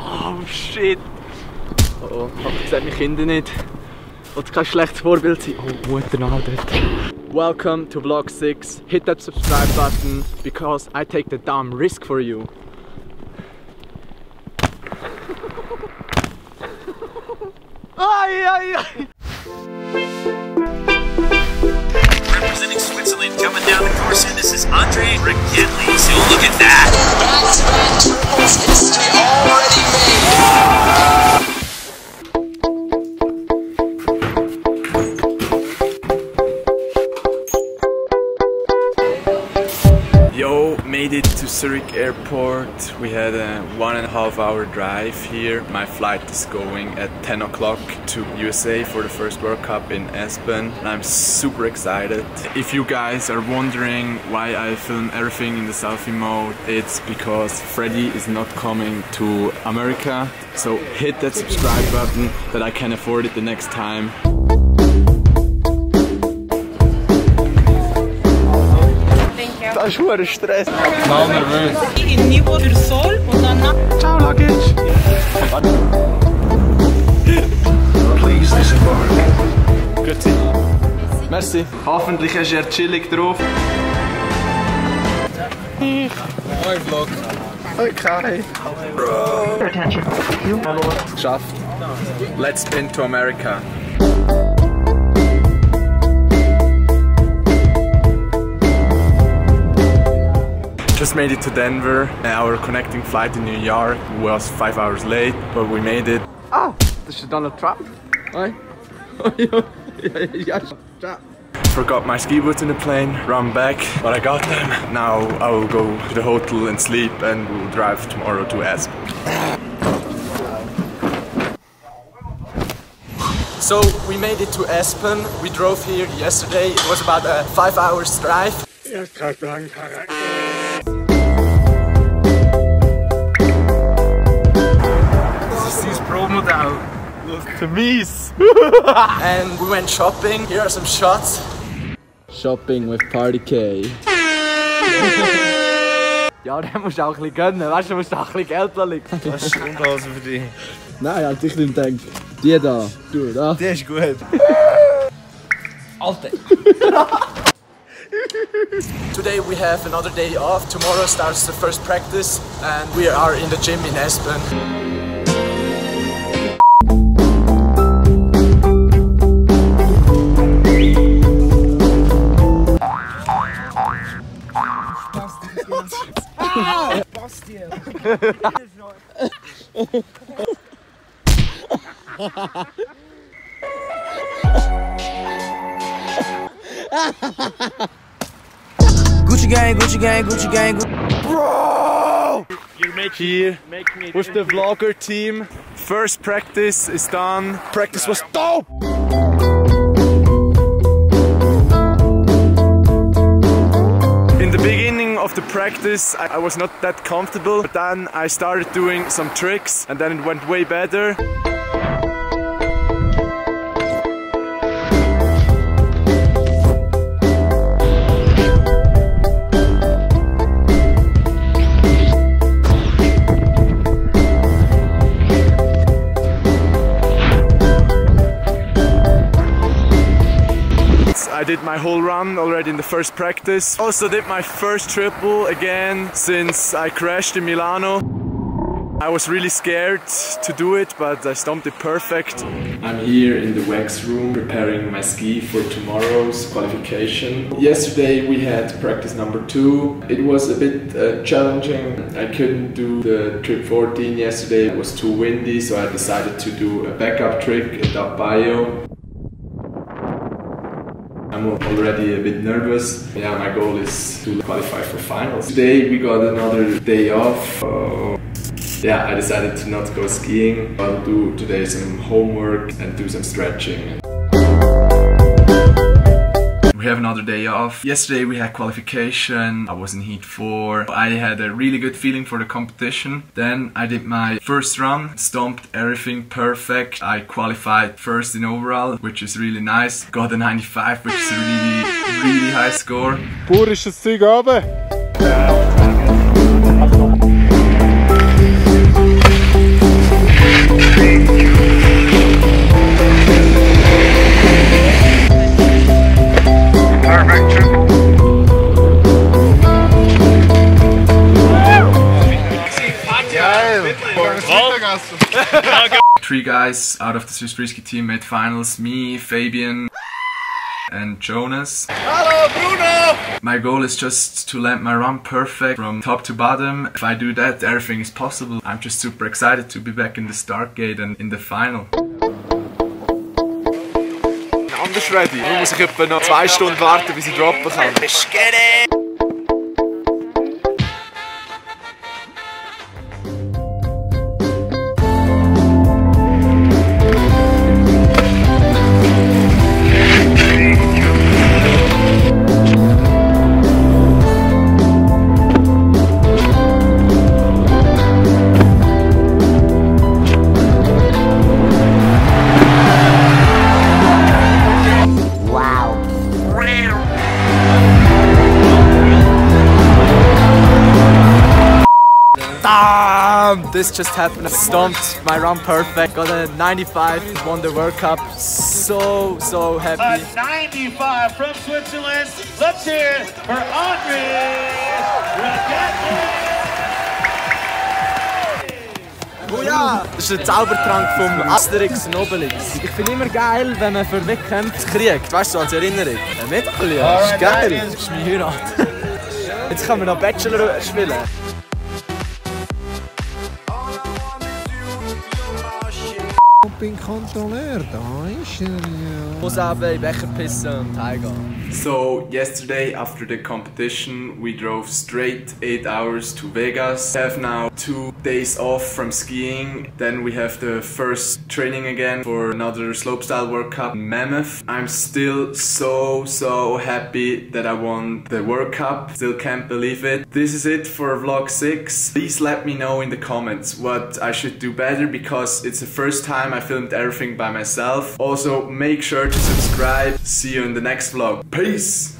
Oh shit! Oh, hoffentlich sehen meine Kinder nicht. Wollte kein schlechtes Vorbild sein. Oh, Mutter nah dort. Welcome to vlog 6. Hit that subscribe button because I take the damn risk for you. Ay, ay, ay. Representing Switzerland coming down the course here. This is Andri Ragettli. So look at that. Zurich airport. We had a one and a half hour drive here. My flight is going at 10 o'clock to USA for the first World Cup in Aspen. And I'm super excited. If you guys are wondering why I film everything in the selfie mode, it's because Freddy is not coming to America. So hit that subscribe button that I can afford it the next time. Das ist hure Stress. in niveau du sol und danach Ciao, Luggage. Grüezi. Merci. Hoffentlich ist er chillig drauf. Hoi Vlog. Hoi Kai. Geschafft. Let's spin to America. Just made it to Denver. Our connecting flight in New York was five hours late, but we made it. Ah, das ist Donald Trump. Hoi. ja, ja. Forgot my ski boots in the plane, run back, but I got them. Now I will go to the hotel and sleep and we'll drive tomorrow to Aspen. So we made it to Aspen. We drove here yesterday. It was about a five hours drive. and we went shopping. Here are some shots. Shopping with Party K. ja, den musst du auch ein bisschen gönnen. Weißt du, du musst auch ein bisschen Geld liegen. Was ist Unterhose für dich? Nein, halt ich nicht denke. Die da, du da. Der ist gut. Today we have another day off. Tomorrow starts the first practice and we are in the gym in Aspen. Gucci gang, Gucci gang, Gucci gang. bro. You make Here with the vlogger team. First practice is done. Practice was dope! Practice, I was not that comfortable, but then I started doing some tricks and then it went way better. I did my whole run already in the first practice. Also did my first triple again since I crashed in Milano. I was really scared to do it, but I stomped it perfect. I'm here in the wax room preparing my ski for tomorrow's qualification. Yesterday we had practice number two. It was a bit uh, challenging. I couldn't do the trip 14 yesterday. It was too windy, so I decided to do a backup trick a Up Bio. I'm already a bit nervous. Yeah, my goal is to qualify for finals. Today we got another day off. Uh, yeah, I decided to not go skiing. I'll do today some homework and do some stretching. We have another day off. Yesterday we had qualification. I was in heat 4. I had a really good feeling for the competition. Then I did my first run, stomped everything perfect. I qualified first in overall, which is really nice. Got a 95, which is really, really high score. Purisches Zeug runter. Three guys out of the Swiss Freeski team made finals. Me, Fabian, and Jonas. Hello, Bruno! My goal is just to land my run perfect from top to bottom. If I do that, everything is possible. I'm just super excited to be back in the start gate and in the final. Anders ready. Nun muss ich etwa noch zwei Stunden warten, bis ich droppen kann. This just happened. I stomped my run perfect. Got a 95, won the World Cup. So, so happy. A 95 from Switzerland. Let's hear for Andre. Oh ja! Das ist der Zaubertrank vom Asterix und Obelix. Ich finde immer geil, wenn man für Wettkämpfe kriegt. Weißt du, als Erinnerung. Eine Medaille. Das ist geil. Das ist mein Heirat. Jetzt können wir noch Bachelor spielen. Bin Kontrolleur, da ist er ja. muss eben in Becher pissen und heimgehen. So, yesterday after the competition, we drove straight 8 hours to Vegas. We have now two days off from skiing. Then we have the first training again for another slopestyle World Cup in Mammoth. I'm still so, so happy that I won the World Cup. Still can't believe it. This is it for vlog 6. Please let me know in the comments what I should do better because it's the first time I filmed everything by myself. Also, make sure to subscribe. See you in the next vlog. Peace!